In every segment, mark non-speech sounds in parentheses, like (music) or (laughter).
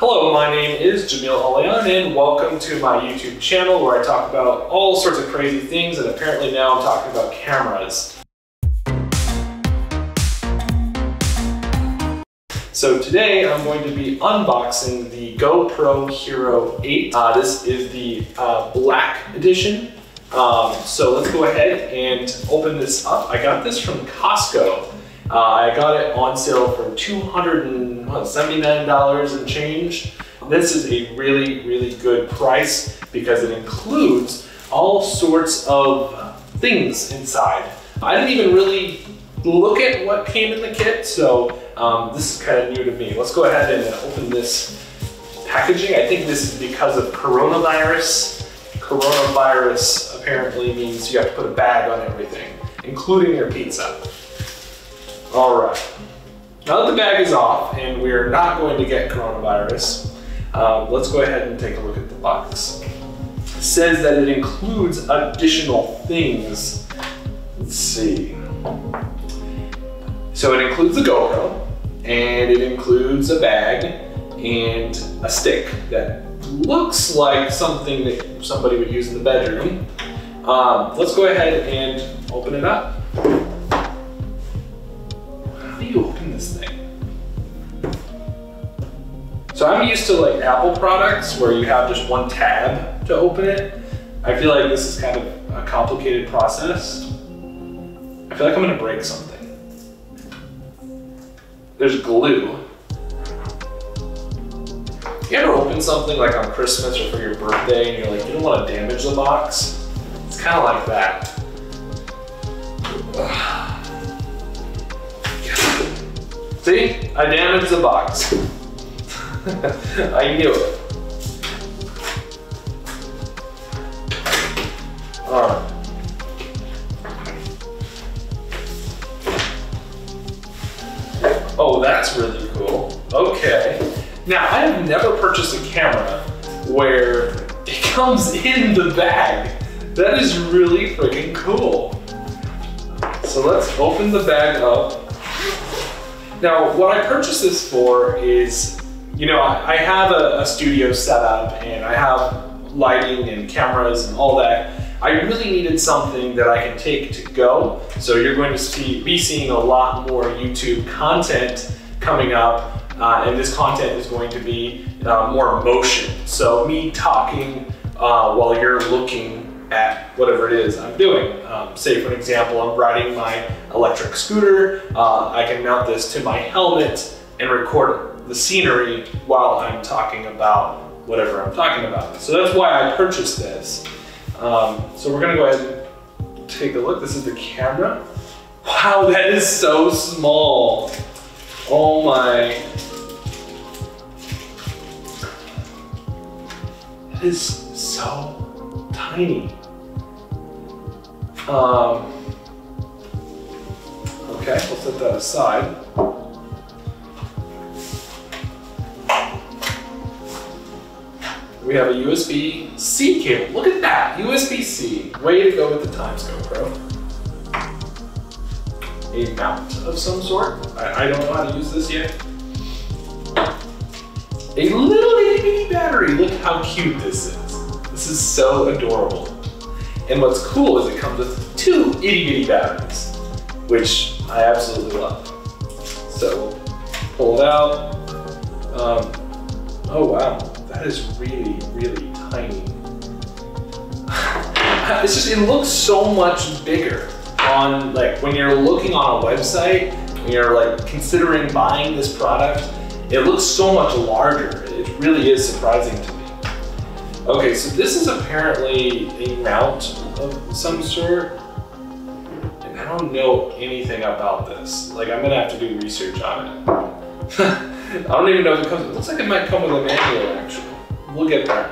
Hello, my name is Jameel Alayyan and welcome to my YouTube channel where I talk about all sorts of crazy things and apparently now I'm talking about cameras. So today I'm going to be unboxing the GoPro Hero 8. Uh, this is the uh, black edition. Um, so let's go ahead and open this up. I got this from Costco. Uh, I got it on sale for $279 and change. This is a really, really good price because it includes all sorts of things inside. I didn't even really look at what came in the kit, so um, this is kind of new to me. Let's go ahead and open this packaging. I think this is because of coronavirus. Coronavirus apparently means you have to put a bag on everything, including your pizza. All right. Now that the bag is off and we're not going to get coronavirus, um, let's go ahead and take a look at the box. It says that it includes additional things. Let's see. So it includes the GoPro, and it includes a bag and a stick that looks like something that somebody would use in the bedroom. Um, let's go ahead and open it up. How do you open this thing? So I'm used to like Apple products where you have just one tab to open it. I feel like this is kind of a complicated process. I feel like I'm gonna break something there's glue. You ever open something like on Christmas or for your birthday and you're like, you don't want to damage the box? It's kind of like that. See, I damaged the box. (laughs) I knew it. All right. Oh, that's really cool. Okay. Now, I have never purchased a camera where (laughs) it comes in the bag. That is really freaking cool. So let's open the bag up. Now, what I purchased this for is, you know, I have a, a studio set up and I have lighting and cameras and all that. I really needed something that I can take to go. So you're going to see, be seeing a lot more YouTube content coming up. Uh, and this content is going to be uh, more motion. So me talking uh, while you're looking at whatever it is I'm doing. Um, say for an example, I'm riding my electric scooter. Uh, I can mount this to my helmet and record the scenery while I'm talking about whatever I'm talking about. So that's why I purchased this. Um, so we're gonna go ahead and take a look. This is the camera. Wow, that is so small. Oh my. It is so Um, okay, we'll set that aside. We have a USB-C cable. Look at that, USB-C. Way to go with the times, GoPro. A mount of some sort. I, I don't know how to use this yet. A little itty bitty battery. Look how cute this is. This is so adorable. And what's cool is it comes with two itty bitty batteries, which I absolutely love. So pull it out. Um, oh wow, that is really, really tiny. (sighs) it's just, it looks so much bigger on like when you're looking on a website, when you're like considering buying this product, it looks so much larger. It really is surprising to me. Okay, so this is apparently a mount of some sort. And I don't know anything about this. Like I'm gonna have to do research on it. (laughs) I don't even know if it comes, it looks like it might come with a manual actually. We'll get there.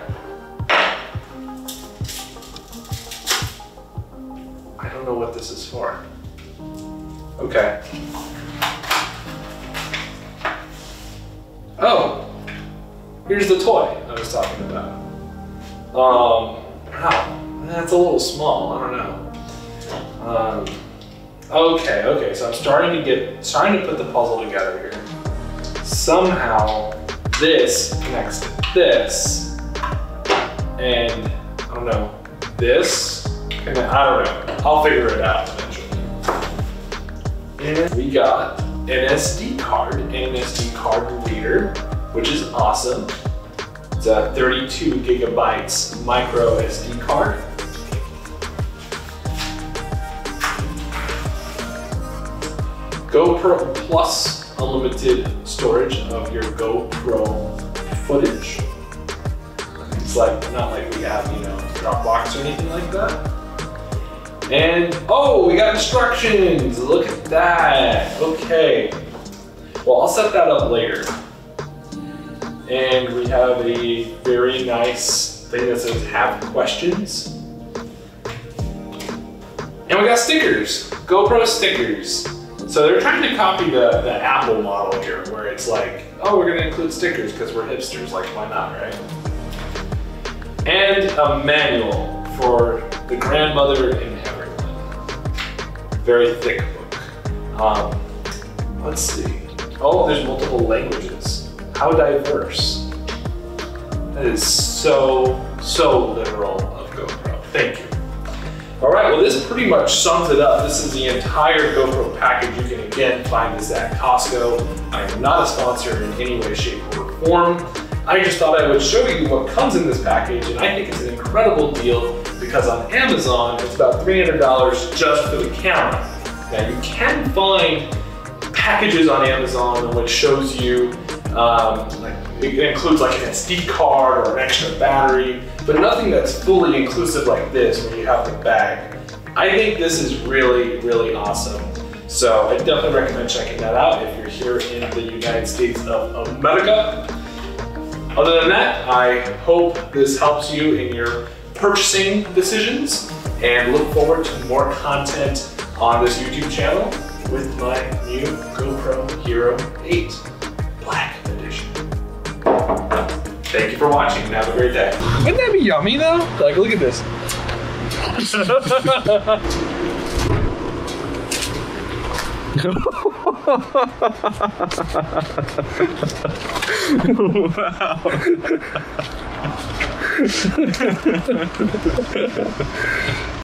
I don't know what this is for. Okay. Oh, here's the toy I was talking about. Um, that's a little small, I don't know. Um, okay, okay, so I'm starting to get, starting to put the puzzle together here. Somehow, this connects to this. And I don't know, this, and then, I don't know. I'll figure it out eventually. And we got an SD card, an SD card reader, which is awesome. A 32 gigabytes micro SD card. GoPro Plus unlimited storage of your GoPro footage. It's like, not like we have, you know, Dropbox or anything like that. And, oh, we got instructions. Look at that. Okay. Well, I'll set that up later. And we have a very nice thing that says have questions. And we got stickers, GoPro stickers. So they're trying to copy the, the Apple model here, where it's like, oh, we're gonna include stickers because we're hipsters, like why not, right? And a manual for the grandmother in Everyone. Very thick book. Um, let's see. Oh, there's multiple languages. How diverse. That is so, so literal of GoPro. Thank you. All right, well this pretty much sums it up. This is the entire GoPro package. You can again find this at Costco. I am not a sponsor in any way, shape, or form. I just thought I would show you what comes in this package, and I think it's an incredible deal because on Amazon, it's about $300 just for the camera. Now you can find packages on Amazon which shows you, um, it includes like an SD card or an extra battery, but nothing that's fully inclusive like this where you have the bag. I think this is really, really awesome. So I definitely recommend checking that out if you're here in the United States of America. Other than that, I hope this helps you in your purchasing decisions and look forward to more content on this YouTube channel with my new GoPro Hero 8 Thank you for watching and have a great day. Wouldn't that be yummy though? Like, look at this. wow. (laughs) (laughs) (laughs)